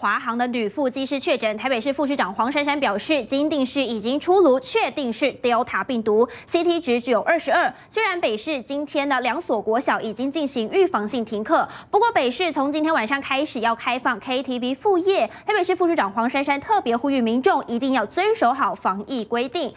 华航的女副机师确诊，台北市副市长黄珊珊表示，基定序已经出炉，确定是 Delta 病毒，CT 值只有二十二。虽然北市今天的两所国小已经进行预防性停课，不过北市从今天晚上开始要开放 KTV 副业。台北市副市长黄珊珊特别呼吁民众一定要遵守好防疫规定。